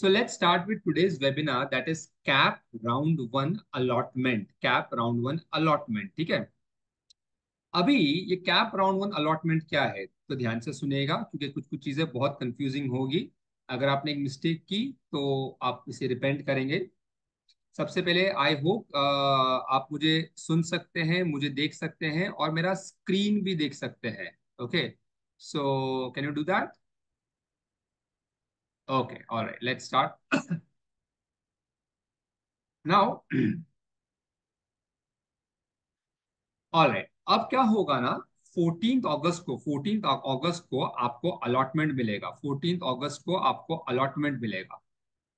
So let's start with today's webinar that is CAP Round 1 Allotment. CAP Round 1 Allotment, ठीक है? अभी ये cap round one allotment क्या है? तो ध्यान से सुनिएगा क्योंकि कुछ कुछ चीज़ें बहुत कंफ्यूजिंग होगी। अगर आपने एक मिस्टेक की तो आप इसे रिपेंट करेंगे। सबसे पहले आई होप आप मुझे सुन सकते हैं मुझे देख सकते हैं और मेरा स्क्रीन भी देख सकते हैं okay so can you do that Okay, all right, let's start. now, all right, अब क्या होगा ना फोर्टीन अगस्त को फोर्टीन अगस्त को आपको अलॉटमेंट मिलेगा फोर्टीन अगस्त को आपको अलॉटमेंट मिलेगा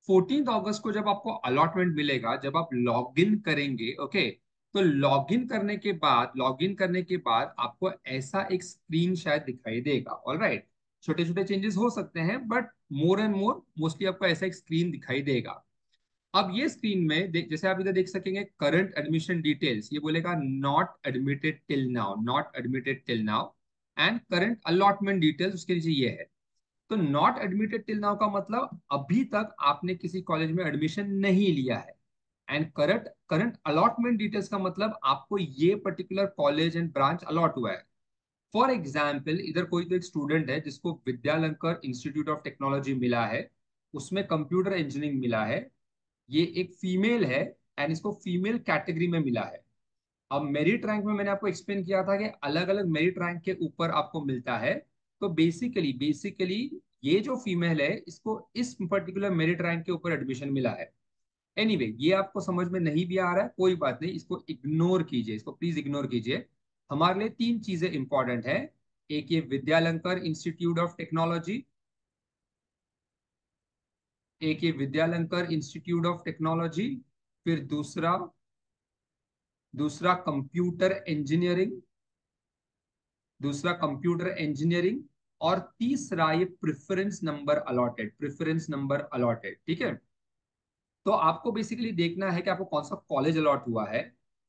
फोर्टीन अगस्त को जब आपको अलॉटमेंट मिलेगा जब आप लॉग इन करेंगे ओके तो लॉग इन करने के बाद लॉग इन करने के बाद आपको ऐसा एक स्क्रीन शायद दिखाई देगा ऑल राइट छोटे छोटे चेंजेस हो सकते हैं but more and more mostly आपको ऐसा एक स्क्रीन दिखाई देगा। अब ये स्क्रीन में जैसे आप इधर देख सकेंगे करंट एडमिशन डिटेल्स ये बोलेगा not admitted till now not admitted till now and current allotment details उसके नीचे ये है। तो नॉट एडमिटेड टिल नाउ का मतलब अभी तक आपने किसी कॉलेज में एडमिशन नहीं लिया है। And current current allotment details का मतलब आपको ये particular college and branch allot हुआ है। फॉर एग्ज़ाम्पल इधर कोई तो एक स्टूडेंट है जिसको विद्यालंकर इंस्टीट्यूट ऑफ़ टेक्नोलॉजी मिला है उसमें कंप्यूटर इंजीनियरिंग मिला है ये एक फीमेल है एंड इसको फीमेल कैटेगरी में मिला है। अब मेरिट रैंक में मैंने आपको एक्सप्लेन किया था कि अलग अलग मेरिट रैंक के ऊपर आपको मिलता है तो बेसिकली बेसिकली ये जो फीमेल है इसको इस पर्टिकुलर मेरिट रैंक के ऊपर एडमिशन मिला है। एनीवे anyway, ये आपको समझ में नहीं भी आ रहा है कोई बात नहीं इसको इग्नोर कीजिए इसको प्लीज़ इग्नोर कीजिए। हमारे लिए तीन चीज़ें इंपॉर्टेंट है। एक ये विद्यालंकर इंस्टीट्यूट ऑफ़ टेक्नोलॉजी एक ये विद्यालंकर इंस्टीट्यूट ऑफ़ टेक्नोलॉजी फिर दूसरा दूसरा कंप्यूटर इंजीनियरिंग दूसरा कंप्यूटर इंजीनियरिंग और तीसरा ये preference number allotted preference number allotted ठीक है? तो आपको बेसिकली देखना है कि आपको कौन सा कॉलेज अलॉट हुआ है।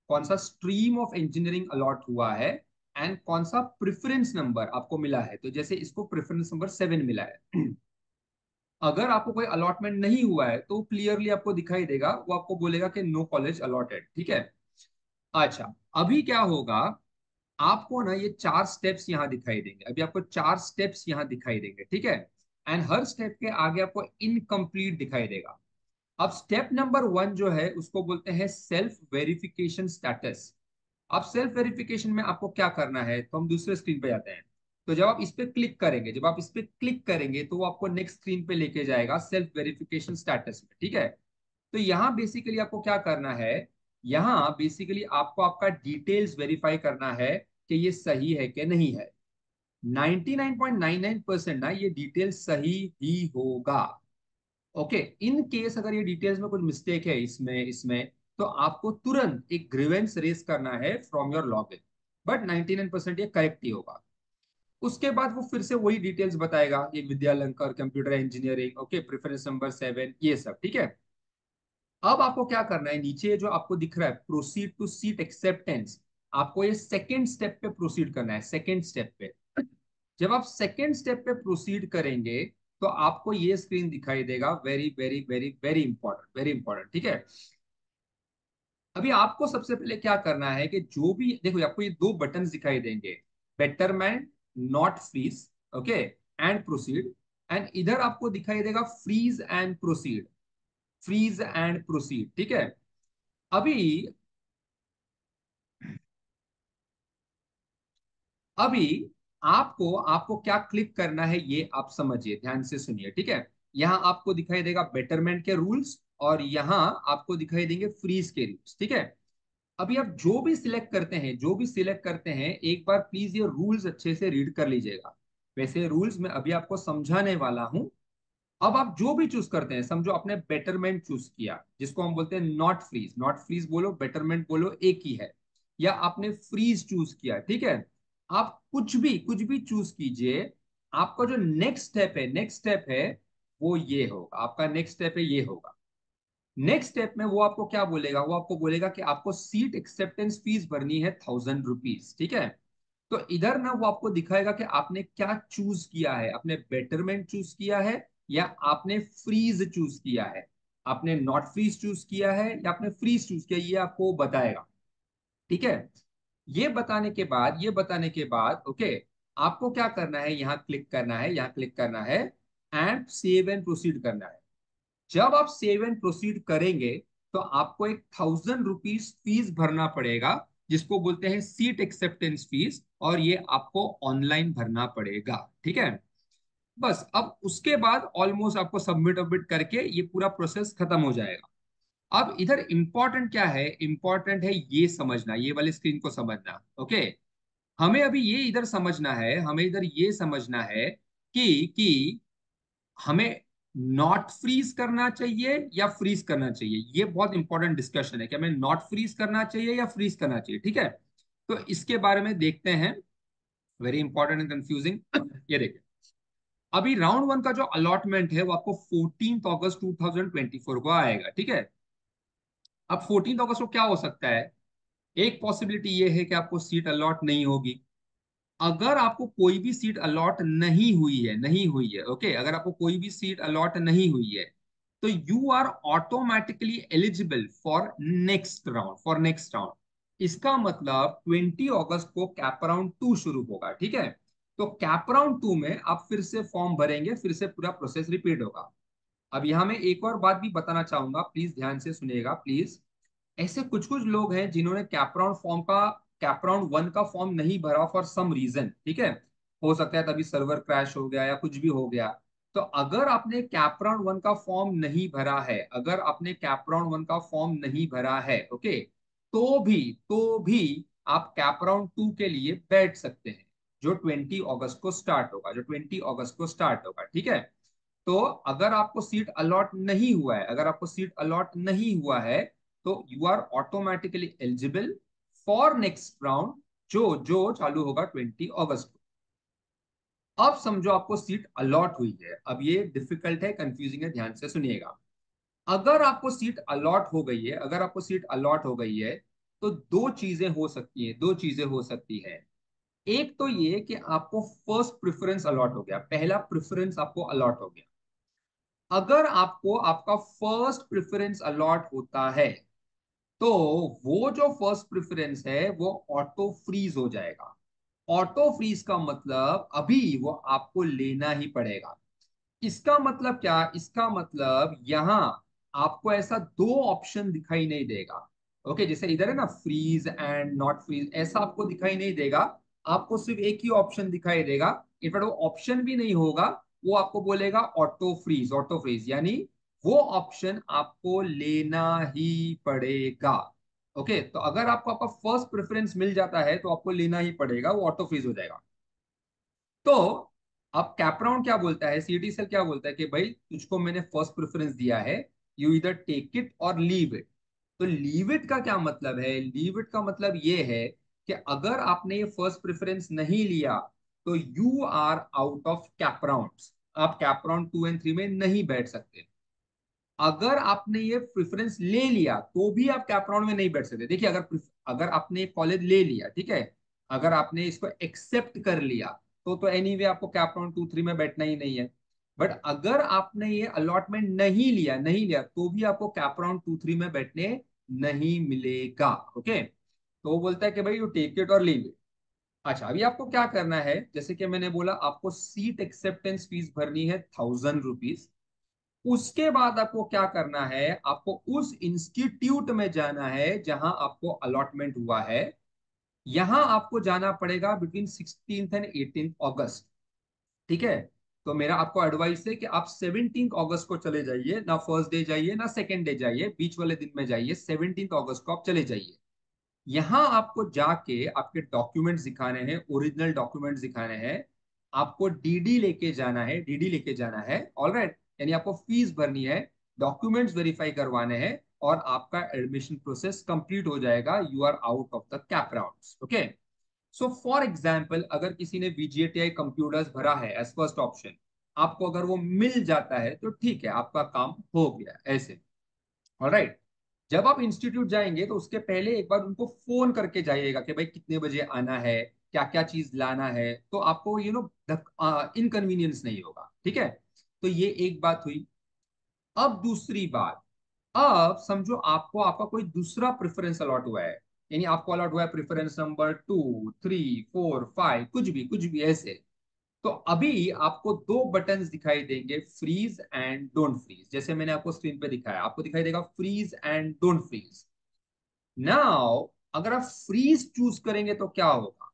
कौन सा स्ट्रीम ऑफ़ इंजीनियरिंग अलॉट हुआ है एंड कौन सा प्रेफरेंस नंबर आपको मिला है? तो जैसे इसको प्रेफरेंस नंबर सेवन मिला है। अगर आपको कोई अलॉटमेंट नहीं हुआ है तो क्लियरली आपको दिखाई देगा, वो आपको बोलेगा कि नो कॉलेज अलॉटेड ठीक है? अच्छा अभी क्या होगा, आपको ना ये चार स्टेप्स यहाँ दिखाई देंगे। अभी आपको चार स्टेप्स यहाँ दिखाई देंगे, ठीक है? एंड हर स्टेप के आगे आपको इनकम्प्लीट दिखाई देगा। अब स्टेप नंबर वन जो है, उसको बोलते हैं सेल्फ वेरिफिकेशन स्टेटस अब सेल्फ वेरिफिकेशन में आपको क्या करना है तो हम दूसरे स्क्रीन पे जाते हैं। तो जब आप इस पे क्लिक करेंगे, जब आप इस पे क्लिक करेंगे तो वो आपको नेक्स्ट स्क्रीन पे लेके जाएगा सेल्फ वेरिफिकेशन स्टेटस में, ठीक है? तो यहाँ बेसिकली आपको क्या करना है, यहाँ बेसिकली आपको आपका डिटेल्स वेरीफाई करना है कि ये सही है कि नहीं है। 99.99 परसेंट ना ये डिटेल सही ही होगा। ओके इन केस अगर ये डिटेल्स में कुछ मिस्टेक है इसमें इसमें तो आपको तुरंत एक ग्रीवेंस रेस करना है from your log in but 99 percent ये करेक्ट ही होगा। उसके बाद वो फिर से वही डिटेल्स बताएगा, ये Vidyalankar computer engineering okay preference number seven ये सब, ठीक है? अब आपको क्या करना है, नीचे जो आपको दिख रहा है प्रोसीड टू सीट एक्सेप्टेंस आपको ये सेकेंड स्टेप पे प्रोसीड करना है सेकेंड स्टेप पे। जब आप सेकेंड स्टेप पे प्रोसीड करेंगे तो आपको ये स्क्रीन दिखाई देगा very very very very important very important ठीक है? अभी आपको सबसे पहले क्या करना है कि जो भी, देखो आपको ये दो बटन दिखाई देंगे betterment not freeze okay and proceed and इधर आपको दिखाई देगा freeze and proceed freeze and proceed ठीक है? अभी अभी आपको आपको क्या क्लिक करना है, ये आप समझिए, ध्यान से सुनिए, ठीक है? यहाँ आपको दिखाई देगा बेटरमेंट के रूल्स और यहाँ आपको दिखाई देंगे फ्रीज के रूल्स ठीक है? अभी आप जो भी सिलेक्ट करते हैं, जो भी सिलेक्ट करते हैं, एक बार प्लीज़ ये रूल्स अच्छे से रीड कर लीजिएगा। वैसे रूल्स में अभी आपको समझाने वाला हूँ। अब आप जो भी चूज़ करते हैं, समझो आपने बेटरमेंट चूज़ किया, जिसको हम बोलते हैं नॉट फ्रीज नॉट फ्रीज बोलो बेटरमेंट बोलो, एक ही है। या आपने फ्रीज चूज़ किया, ठीक है? आप कुछ भी कुछ भी चूज़ कीजिए, आपका जो नेक्स्ट स्टेप है नेक्स्ट स्टेप है, वो ये होगा। आपका नेक्स्ट स्टेप है, ये होगा। नेक्स्ट स्टेप में वो आपको क्या बोलेगा? वो आपको बोलेगा कि आपको सीट एक्सेप्टेंस फ़ीस भरनी है थाउज़ेंड रुपीज़ ठीक है? तो इधर ना वो आपको दिखाएगा कि आपने क्या चूज़ किया है। आपने बेटरमेंट चूज़ किया है या आपने फ्रीज चूज़ किया है? आपने नॉट फ्रीज चूज़ किया है या आपने फ्रीज चूज़ किया ये आपको बताएगा, ठीक है? ये बताने के बाद, ये बताने के बाद ओके आपको क्या करना है? यहाँ क्लिक करना है, यहाँ क्लिक करना है एंड सेव एंड प्रोसीड करना है। जब आप सेव एंड प्रोसीड करेंगे तो आपको एक थाउज़ेंड रुपीज़ फ़ीस भरना पड़ेगा, जिसको बोलते हैं सीट एक्सेप्टेंस फ़ीस और ये आपको ऑनलाइन भरना पड़ेगा, ठीक है? बस, अब उसके बाद ऑलमोस्ट आपको सबमिट वबमिट करके ये पूरा प्रोसेस खत्म हो जाएगा। अब इधर इंपॉर्टेंट क्या है? इंपॉर्टेंट है ये समझना, ये वाले स्क्रीन को समझना ओके हमें अभी ये इधर समझना है, हमें इधर ये समझना है कि कि हमें नॉट फ्रीज करना चाहिए या फ्रीज करना चाहिए? ये बहुत इंपॉर्टेंट डिस्कशन है कि हमें नॉट फ्रीज करना चाहिए या फ्रीज करना चाहिए, ठीक है? तो इसके बारे में देखते हैं। वेरी इंपॉर्टेंट एंड कंफ्यूजिंग ये देखिए। अभी राउंड वन का जो अलॉटमेंट है वो आपको फोर्टीन अगस्त 2024 को आएगा, ठीक है? अब फोर्टीन अगस्त को क्या हो सकता है? एक पॉसिबिलिटी ये है कि आपको सीट अलॉट नहीं होगी। अगर आपको कोई भी सीट अलॉट नहीं हुई है, नहीं हुई है ओके अगर आपको कोई भी सीट अलॉट नहीं हुई है तो you are automatically eligible for next round for next round इसका मतलब 20 अगस्त को कैप राउंड टू शुरू होगा, ठीक है? तो कैप राउंड टू में आप फिर से फॉर्म भरेंगे, फिर से पूरा प्रोसेस रिपीट होगा। अब यहाँ में एक और बात भी बताना चाहूँगा प्लीज़ ध्यान से सुनिएगा प्लीज़ ऐसे कुछ कुछ लोग हैं जिन्होंने कैप राउंड फॉर्म का कैप राउंड वन का फॉर्म नहीं भरा फॉर सम रीजन ठीक है? हो सकता है तभी सर्वर क्रैश हो गया या कुछ भी हो गया। तो अगर आपने कैप राउंड वन का फॉर्म नहीं भरा है, अगर आपने कैप राउंड वन का फॉर्म नहीं भरा है ओके तो भी तो भी आप कैप राउंड टू के लिए बैठ सकते हैं, जो 20 अगस्त को स्टार्ट होगा, जो 20 अगस्त को स्टार्ट होगा, ठीक है? तो अगर आपको सीट अलॉट नहीं हुआ है, अगर आपको सीट अलॉट नहीं हुआ है तो you are automatically eligible for next round जो जो चालू होगा 20 अगस्त को। अब समझो आपको सीट अलॉट हुई है। अब ये डिफ़िकल्ट है कंफ्यूजिंग है, ध्यान से सुनिएगा। अगर आपको सीट अलॉट हो गई है, अगर आपको सीट अलॉट हो गई है तो दो चीज़ें हो सकती हैं, दो चीज़ें हो सकती है। एक तो ये कि आपको फ़र्स्ट प्रेफरेंस अलॉट हो गया, पहला प्रेफरेंस आपको अलॉट हो गया। अगर आपको आपका फ़र्स्ट प्रेफरेंस अलॉट होता है तो वो जो फ़र्स्ट प्रेफरेंस है, वो ऑटो फ्रीज हो जाएगा। ऑटो फ्रीज का मतलब अभी वो आपको लेना ही पड़ेगा। इसका मतलब क्या? इसका मतलब यहाँ आपको ऐसा दो ऑप्शन दिखाई नहीं देगा। ओके जैसे इधर है ना फ्रीज एंड नॉट फ्रीज ऐसा आपको दिखाई नहीं देगा। आपको सिर्फ़ एक ही ऑप्शन दिखाई देगा। इनफैक्ट वो ऑप्शन भी नहीं होगा, वो आपको बोलेगा ऑटो फ्रीज ऑटो फ्रीज यानी वो ऑप्शन आपको लेना ही पड़ेगा। ओके तो अगर आपको आपका फ़र्स्ट प्रेफरेंस मिल जाता है तो आपको लेना ही पड़ेगा, वो ऑटो फ्रीज हो जाएगा। तो अब कैपराउंड क्या बोलता है? सीटी सेल क्या बोलता है कि भाई, तुझको मैंने फ़र्स्ट प्रेफरेंस दिया है यू इधर टेक इट और लीव इट तो लीव इट का क्या मतलब है? लीव इट का मतलब ये है कि अगर आपने ये फ़र्स्ट प्रेफरेंस नहीं लिया तो you are out of CAP round आप CAP round two and three में नहीं बैठ सकते। अगर आपने ये प्रेफरेंस ले लिया तो भी आप कैप राउंड में नहीं बैठ सकते। देखिए, अगर अगर आपने कॉलेज ले लिया, ठीक है? अगर आपने इसको एक्सेप्ट कर लिया तो तो एनी anyway आपको कैप राउंड टू थ्री में बैठना ही नहीं है। बट अगर आपने ये अलॉटमेंट नहीं लिया नहीं लिया तो भी आपको कैप राउंड टू थ्री में बैठने नहीं मिलेगा ओके तो वो बोलता है कि भाई यू टेक इट और लीव इट अच्छा अभी आपको क्या करना है? जैसे कि मैंने बोला, आपको सीट एक्सेप्टेंस फ़ीस भरनी है थाउज़ेंड रुपीज़ उसके बाद आपको क्या करना है? आपको उस इंस्टीट्यूट में जाना है जहाँ आपको अलॉटमेंट हुआ है। यहाँ आपको जाना पड़ेगा between sixteen and eighteen August ठीक है? तो मेरा आपको एडवाइस है कि आप सेवनटीन अगस्त को चले जाइए। ना फ़र्स्ट डे जाइए, ना सेकेंड डे जाइए। बीच वाले दिन में जाइए। सेवनटीन अगस्त को आप चले जाइए। यहाँ आपको जाके आपके डॉक्यूमेंट्स दिखाने हैं ओरिजिनल डॉक्यूमेंट्स दिखाने हैं। आपको डीडी लेके जाना है डीडी लेके जाना है। ऑल राइट यानी आपको फ़ीस भरनी है डॉक्यूमेंट्स वेरीफाई करवाने हैं और आपका एडमिशन प्रोसेस कंप्लीट हो जाएगा you are out of the CAP round okay so for example अगर किसी ने वीजीएटीआई कंप्यूटर्स भरा है एज फ़र्स्ट ऑप्शन आपको अगर वो मिल जाता है तो ठीक है, आपका काम हो गया ऐसे। Right right. जब आप इंस्टीट्यूट जाएँगे तो उसके पहले एक बार उनको फ़ोन करके जाइएगा कि भाई कितने बजे आना है क्या क्या चीज़ लाना है तो आपको यू नो इनकन्वीनियंस नहीं होगा, ठीक है? तो ये एक बात हुई। अब दूसरी बात, अब समझो आपको, आपका कोई दूसरा प्रेफरेंस अलॉट हुआ है। यानी आपको अलॉट हुआ है preference number two three four five कुछ भी कुछ भी ऐसे। तो अभी आपको दो बटन दिखाई देंगे फ्रीज एंड डोंट फ्रीज जैसे मैंने आपको स्क्रीन पे दिखाया, आपको दिखाई देगा freeze and don't freeze now अगर आप फ्रीज चूज़ करेंगे तो क्या होगा?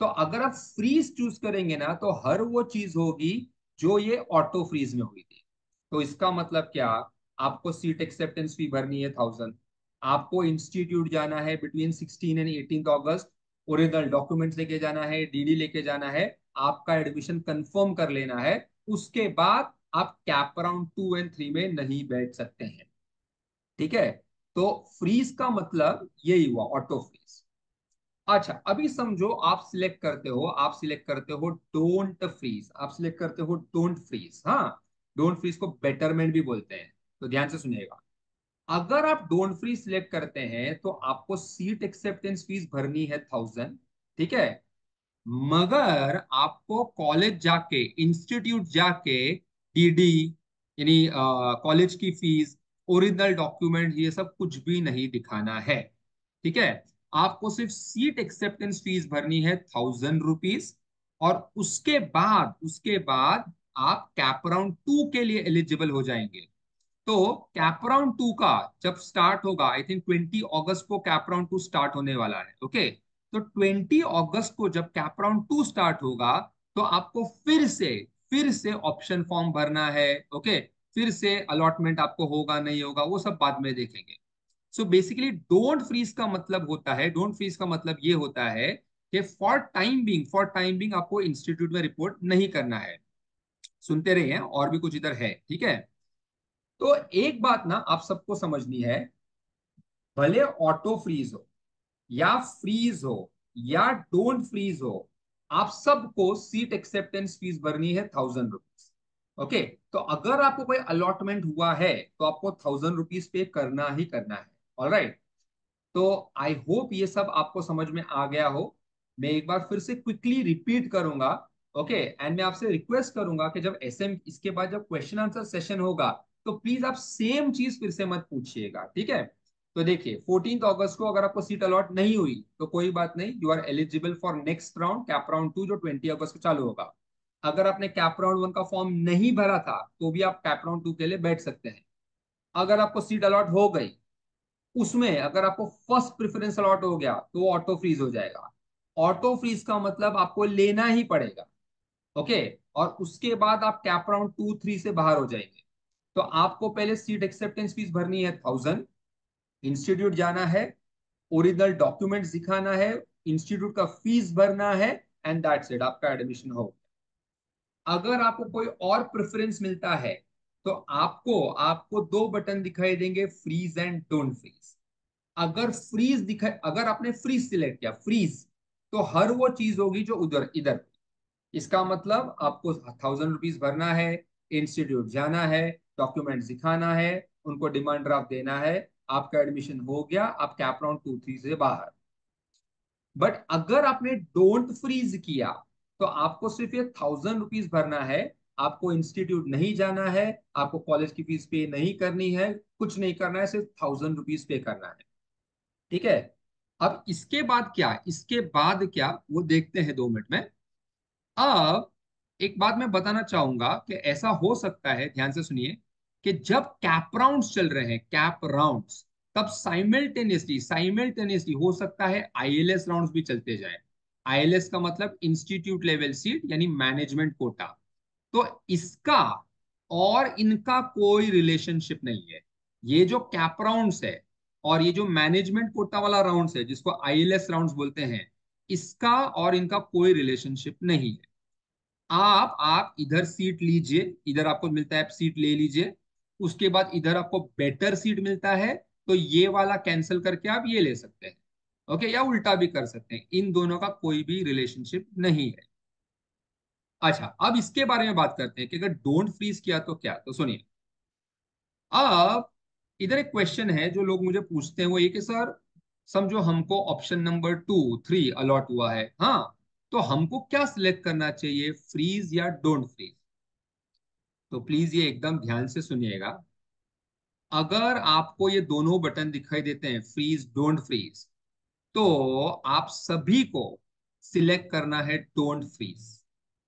तो अगर आप फ्रीज चूज़ करेंगे ना तो हर वो चीज़ होगी जो ये ऑटो फ्रीज में हुई थी। तो इसका मतलब क्या? आपको सीट एक्सेप्टेंस फ़ी भरनी है थाउज़ेंड आपको इंस्टीट्यूट जाना है between sixteen and eighteen August original documents लेके जाना है डीडी लेके जाना है, आपका एडमिशन कंफर्म कर लेना है। उसके बाद आप CAP round two and three में नहीं बैठ सकते हैं। ठीक है? तो फ्रीज का मतलब यही हुआ ऑटो फ्रीज अच्छा अभी समझो आप सिलेक्ट करते हो, आप सिलेक्ट करते हो डोंट फ्रीज आप सिलेक्ट करते हो डोंट फ्रीज हाँ? डोंट फ्रीज को बेटरमेंट भी बोलते हैं तो ध्यान से सुनिएगा। अगर आप डोंट फ्री सिलेक्ट करते हैं तो आपको सीट एक्सेप्टेंस फ़ीस भरनी है थाउज़ेंड ठीक है? मगर आपको कॉलेज जाके इंस्टीट्यूट जाके डीडी यानी कॉलेज की फ़ीस ओरिजिनल डॉक्यूमेंट ये सब कुछ भी नहीं दिखाना है, ठीक है? आपको सिर्फ़ सीट एक्सेप्टेंस फ़ीस भरनी है थाउज़ेंड रुपीज़ और उसके बाद उसके बाद आप कैप राउंड टू के लिए एलिजिबल हो जाएँगे। तो कैप राउंड टू का जब स्टार्ट होगा आई थिंक ट्वेंटी अगस्त को कैप राउंड टू स्टार्ट होने वाला है ओके तो ट्वेंटी अगस्त को जब कैप राउंड टू स्टार्ट होगा तो आपको फिर से फिर से ऑप्शन फॉर्म भरना है ओके फिर से अलॉटमेंट आपको होगा, नहीं होगा, वो सब बाद में देखेंगे। सो बेसिकली डोंट फ्रीज का मतलब होता है डोंट फ्रीज का मतलब ये होता है कि for time being for time being आपको इंस्टीट्यूट में रिपोर्ट नहीं करना है। सुनते रहिए, और भी कुछ इधर है, ठीक है? तो एक बात ना आप सबको समझनी है, भले ऑटो फ्रीज हो, या फ्रीज हो, या डोंट फ्रीज हो, आप सबको सीट एक्सेप्टेंस फ़ीस भरनी है थाउज़ेंड रुपीज़ ओके तो अगर आपको कोई अलॉटमेंट हुआ है तो आपको थाउज़ेंड रुपीज़ पे करना ही करना है। ऑल राइट तो आई होप ये सब आपको समझ में आ गया हो। मैं एक बार फिर से क्विकली रिपीट करूँगा ओके okay, एंड मैं आपसे रिक्वेस्ट करूँगा कि जब एसएम इसके बाद जब क्वेश्चन आंसर सेशन होगा तो प्लीज़ आप सेम चीज़ फिर से मत पूछिएगा ठीक है? तो देखिए फोर्टीन अगस्त को अगर आपको सीट अलॉट नहीं हुई तो कोई बात नहीं you are eligible for next round CAP round two जो ट्वेंटी अगस्त को चालू होगा। अगर आपने कैप राउंड वन का फॉर्म नहीं भरा था तो भी आप कैप राउंड टू के लिए बैठ सकते हैं। अगर आपको सीट अलॉट हो गई उसमें अगर आपको फ़र्स्ट प्रेफरेंस अलॉट हो गया तो ऑटो फ्रीज हो जाएगा। ऑटो फ्रीज का मतलब आपको लेना ही पड़ेगा ओके और उसके बाद आप कैप राउंड टू थ्री से बाहर हो जाएँगे। तो आपको पहले सीट एक्सेप्टेंस फ़ीस भरनी है थाउज़ेंड इंस्टीट्यूट जाना है ओरिजिनल डॉक्यूमेंट दिखाना है इंस्टीट्यूट का फ़ीस भरना है एंड दैट्स इट आपका एडमिशन हो अगर आपको कोई और प्रेफरेंस मिलता है तो आपको आपको दो बटन दिखाई देंगे फ्रीज एंड डोंट फ्रीज अगर फ्रीज दिखाई अगर आपने फ्रीज सिलेक्ट किया फ्रीज तो हर वो चीज़ होगी जो उधर, इधर. इसका मतलब आपको थाउज़ेंड रुपीज़ भरना है इंस्टीट्यूट जाना है डॉक्यूमेंट दिखाना है, उनको डिमांड ड्राफ्ट देना है, आपका एडमिशन हो गया, आप कैप राउंड टू थ्री से बाहर. बट अगर आपने डोंट फ्रीज किया तो आपको सिर्फ़ ये थाउज़ेंड रुपीज़ भरना है आपको इंस्टीट्यूट नहीं जाना है, आपको कॉलेज की फ़ीस पे नहीं करनी है, कुछ नहीं करना है, सिर्फ़ थाउज़ेंड रुपीज़ पे करना है। ठीक है? अब इसके बाद क्या? इसके बाद क्या? वो देखते हैं दो मिनट में। अब एक बात मैं बताना चाहूँगा कि ऐसा हो सकता है, ध्यान से सुनिए, कि जब कैप राउंड्स चल रहे हैं कैप राउंड्स तब साइमल्टेनियसली साइमल्टेनियसली हो सकता है आईएलएस राउंड्स भी चलते जाए। आईएलएस का मतलब इंस्टीट्यूट लेवल सीट यानी मैनेजमेंट कोटा तो इसका और इनका कोई रिलेशनशिप नहीं है। ये जो कैप राउंड्स है और ये जो मैनेजमेंट कोटा वाला राउंड्स है, जिसको आईएलएस राउंड्स बोलते हैं, इसका और इनका कोई रिलेशनशिप नहीं है। आप आप इधर सीट लीजिए, इधर आपको मिलता है, आप सीट ले लीजिए, उसके बाद इधर आपको बेटर सीट मिलता है तो ये वाला कैंसिल करके आप ये ले सकते हैं। ओके या उल्टा भी कर सकते हैं। इन दोनों का कोई भी रिलेशनशिप नहीं है। अच्छा अब इसके बारे में बात करते हैं कि अगर डोंट फ्रीज किया तो क्या? तो सुनिए। अब इधर एक क्वेश्चन है जो लोग मुझे पूछते हैं, वो ये कि, सर, समझो हमको option number two three allot हुआ है। हाँ तो हमको क्या सिलेक्ट करना चाहिए फ्रीज या डोंट फ्रीज तो प्लीज़ ये एकदम ध्यान से सुनिएगा। अगर आपको ये दोनों बटन दिखाई देते हैं फ्रीज डोंट फ्रीज तो आप सभी को सिलेक्ट करना है डोंट फ्रीज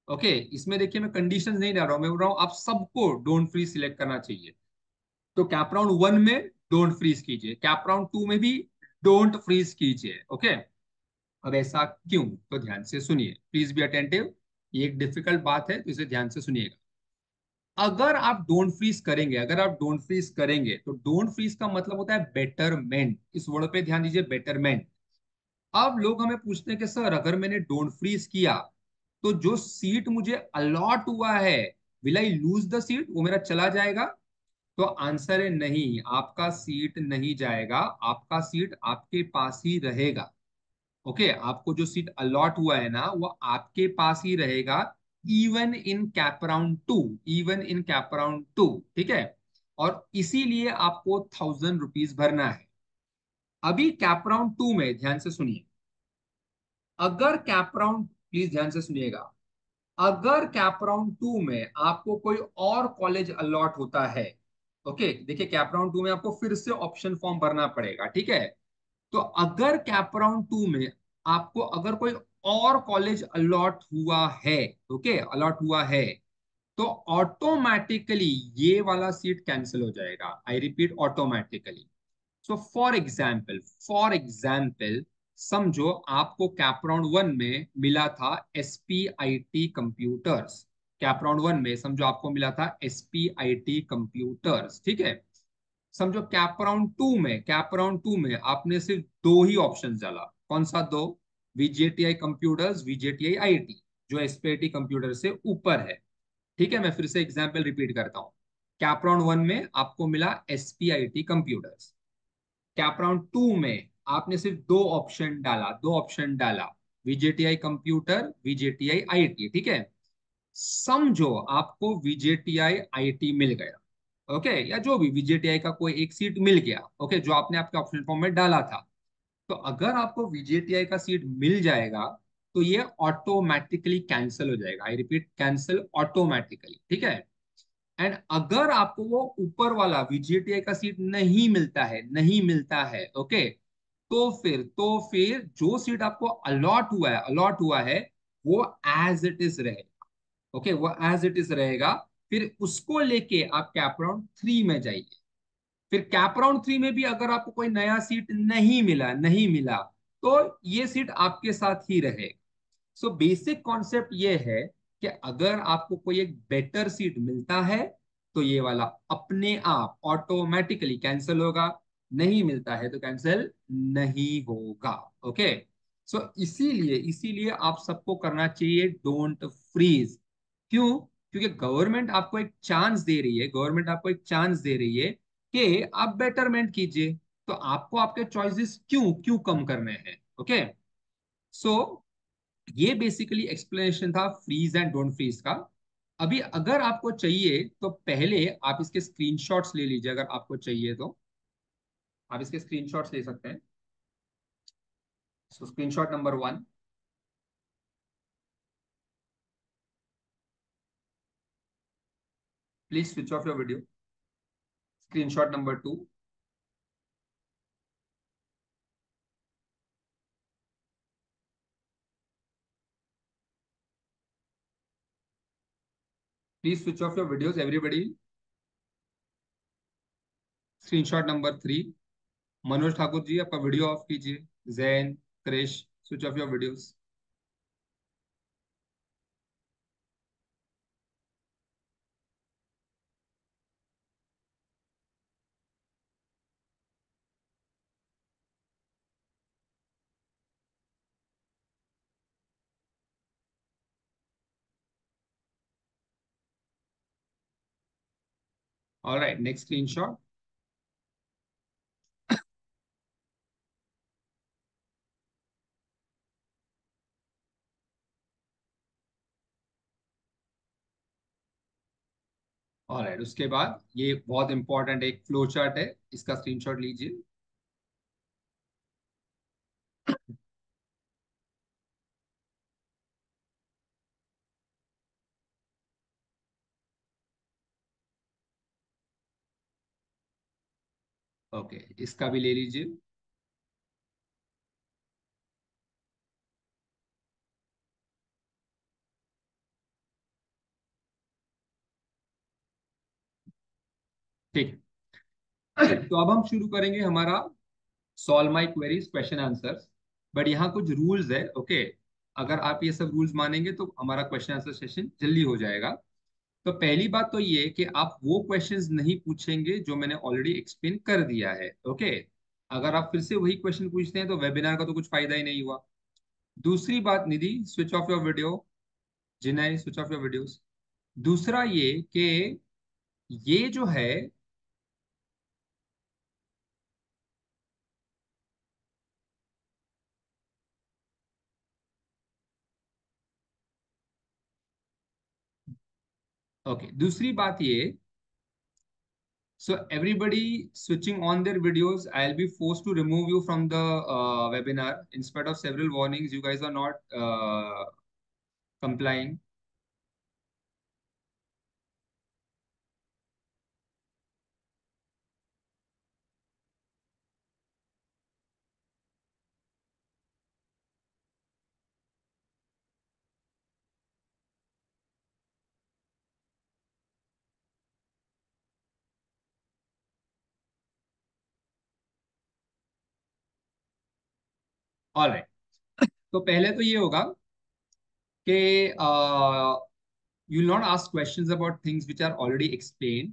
ओके इसमें देखिए मैं कंडीशन नहीं डाल रहा हूँ, मैं बोल रहा हूँ आप सबको डोंट फ्रीज सिलेक्ट करना चाहिए। तो कैप राउंड वन में डोंट फ्रीज कीजिए कैप राउंड टू में भी डोंट फ्रीज कीजिए ओके अब ऐसा क्यों? तो ध्यान से सुनिए प्लीज़ बी अटेंटिव ये एक डिफ़िकल्ट बात है तो इसे ध्यान से सुनिएगा। अगर आप डोंट फ्रीज करेंगे, अगर आप डोंट फ्रीज करेंगे तो डोंट फ्रीज का मतलब होता है बेटरमेंट इस वर्ड पे ध्यान दीजिए बेटरमेंट अब लोग हमें पूछते हैं कि, सर, अगर मैंने डोंट फ्रीज किया तो जो सीट मुझे अलॉट हुआ है will I lose the seat वो मेरा चला जाएगा। तो आंसर है नहीं आपका सीट नहीं जाएगा आपका सीट आपके पास ही रहेगा। ओके okay, आपको जो सीट अलॉट हुआ है ना वो आपके पास ही रहेगा even in CAP round two even in CAP round two ठीक है? और इसीलिए आपको थाउज़ेंड रुपीज़ भरना है। अभी कैप राउंड टू में ध्यान से सुनिए। अगर कैप राउंड प्लीज़ ध्यान से सुनिएगा। अगर कैपराउंड टू में आपको कोई और कॉलेज अलॉट होता है, ओके, देखिए कैप राउंड टू में आपको फिर से ऑप्शन फॉर्म भरना पड़ेगा, ठीक है? तो अगर कैप राउंड टू में आपको अगर कोई और कॉलेज अलॉट हुआ है, ओके, अलॉट हुआ है तो ऑटोमेटिकली ये वाला सीट कैंसिल हो जाएगा। I repeat automatically so for example for example समझो आपको कैप राउंड वन में मिला था S P I T computers CAP round one में समझो आपको मिला था S P I T computers ठीक है? समझो कैप राउंड टू में कैप राउंड टू में आपने सिर्फ़ दो ही ऑप्शन डाला। कौन सा दो? वीजेटीआई कंप्यूटर्स वीजेटीआई आईटी जो एसपीआईटी कंप्यूटर से ऊपर है। ठीक है, मैं फिर से एग्ज़ाम्पल रिपीट करता हूँ। कैप राउंड वन में आपको मिला SPIT computers CAP round two में आपने सिर्फ़ दो ऑप्शन डाला, दो ऑप्शन डाला वीजेटीआई कंप्यूटर वीजेटीआई आईटी ठीक है? समझो आपको वीजेटीआई आईटी मिल गया ओके या जो भी वीजेटीआई का कोई एक सीट मिल गया ओके जो आपने आपके ऑप्शन फॉर्म में डाला था। तो अगर आपको वीजेटीआई का सीट मिल जाएगा तो ये ऑटोमेटिकली कैंसिल हो जाएगा। आई रिपीट कैंसिल ऑटोमेटिकली ठीक है? एंड अगर आपको वो ऊपर वाला वीजेटीआई का सीट नहीं मिलता है, नहीं मिलता है ओके तो फिर तो फिर जो सीट आपको अलॉट हुआ है अलॉट हुआ है, वो एज इट इज़ रहेगा। ओके वो एज इट इज़ रहेगा। फिर उसको लेके आप कैप राउंड थ्री में जाइए। फिर कैप राउंड थ्री में भी अगर आपको कोई नया सीट नहीं मिला नहीं मिला तो ये सीट आपके साथ ही रहेगा। सो बेसिक कॉन्सेप्ट ये है कि अगर आपको कोई एक बेटर सीट मिलता है तो ये वाला अपने आप ऑटोमेटिकली कैंसिल होगा। नहीं मिलता है तो कैंसिल नहीं होगा ओके सो इसीलिए इसीलिए आप सबको करना चाहिए डोंट फ्रीज क्यों? क्योंकि गवर्नमेंट आपको एक चांस दे रही है गवर्नमेंट आपको एक चांस दे रही है कि आप बेटरमेंट कीजिए। तो आपको आपके चॉइसेस क्यों क्यों कम करने हैं ओके सो ये बेसिकली एक्सप्लेनेशन था फ्रीज एंड डोंट फ्रीज का। अभी अगर आपको चाहिए तो पहले आप इसके स्क्रीनशॉट्स ले लीजिए, अगर आपको चाहिए तो। आप इसके स्क्रीनशॉट्स ले सकते हैं। So screenshot number one please switch off your video screenshot number two please switch off your videos everybody screenshot number three Manoj Thakur ji आपका वीडियो ऑफ़ कीजिए Jain crash switch off your videos All right, next screenshot. Slide उसके बाद ये बहुत important एक flow chart है इसका screenshot लीजिए। ओके okay, इसका भी ले लीजिए। ठीक तो अब हम शुरू करेंगे हमारा solve my queries question answers but यहाँ कुछ रूल्स है ओके अगर आप ये सब रूल्स मानेंगे तो हमारा क्वेश्चन आंसर सेशन जल्दी हो जाएगा। तो पहली बात तो ये कि आप वो क्वेश्चंस नहीं पूछेंगे जो मैंने ऑलरेडी एक्सप्लेन कर दिया है ओके अगर आप फिर से वही क्वेश्चन पूछते हैं तो वेबिनार का तो कुछ फ़ायदा ही नहीं हुआ। दूसरी बात Nidhi switch off your video जिनाई switch off your videos दूसरा ये कि ये जो है ओके okay, दूसरी बात ये so everybody switching on their videos i'll be forced to remove you from the uh, webinar in spite of several warnings you guys are not uh, complying All right तो पहले तो ये होगा कि you not ask questions about things which are already explain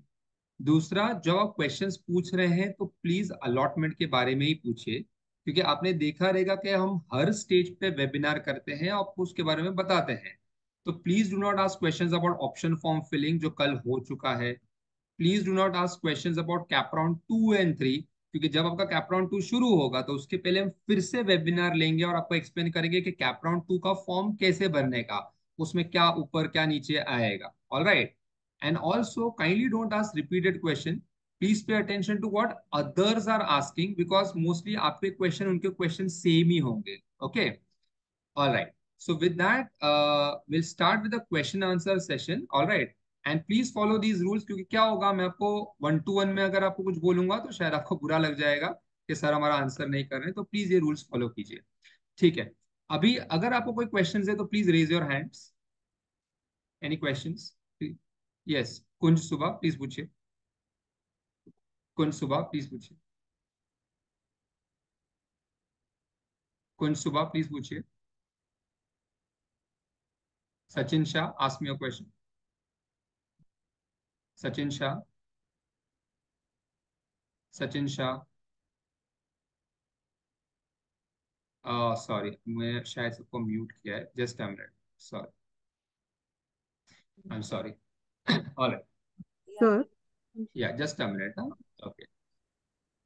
दूसरा, जब आप questions पूछ रहे हैं तो प्लीज़ अलॉटमेंट के बारे में ही पूछिए, क्योंकि आपने देखा रहेगा कि हम हर स्टेज पे वेबिनार करते हैं, आपको उसके बारे में बताते हैं। तो please do not ask questions about option form filling जो कल हो चुका है। Please do not ask questions about CAP round two and three क्योंकि जब आपका कैपराउंड टू शुरू होगा तो उसके पहले हम फिर से वेबिनार लेंगे और आपको एक्सप्लेन करेंगे कि कैपराउंड टू का फॉर्म कैसे भरने का, उसमें क्या ऊपर, क्या नीचे आएगा। All right and also kindly don't ask repeated question please pay attention to what others are asking because mostly आपके क्वेश्चन उनके क्वेश्चन सेम ही होंगे। Okay all right so with we'll start with the question answer session. All right? And please follow these rules क्योंकि क्या होगा, मैं आपको one two one में अगर आपको कुछ बोलूँगा तो शायद आपको बुरा लग जाएगा कि सर हमारा आंसर नहीं कर रहे तो प्लीज़ ये रूल्स फॉलो कीजिए। ठीक है, अभी अगर आपको कोई क्वेश्चन है तो please raise your hands any question yes Kunj सुबह प्लीज़ पूछिए। कुंज सुबह प्लीज़ पूछिए। कुंज सुबह प्लीज़ पूछिए। Sachin Shah ask me your question Sachin Shah Sachin Shah sorry मैं शायद सबको म्यूट किया है just a minute sorry I am sorry all Sir. Yeah, just a minute. Huh? Okay.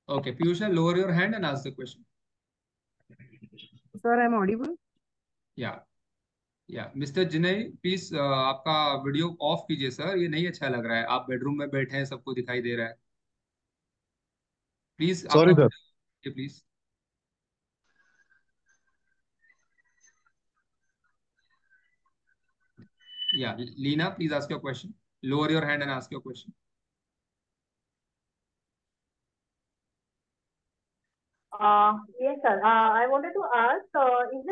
Okay, Piyusha, lower your hand and ask the question. Sir, I'm audible. Yeah. या mister जिनई please आपका video off कीजिए sir ये नहीं अच्छा लग रहा है। आप बेडरूम में बैठे हैं सबको दिखाई दे रहा है। प्लीज़ सॉरी सर प्लीज़ या Leena please ask your question lower your hand and ask your question. Uh, yes, sir. Uh, I wanted to ask, uh, is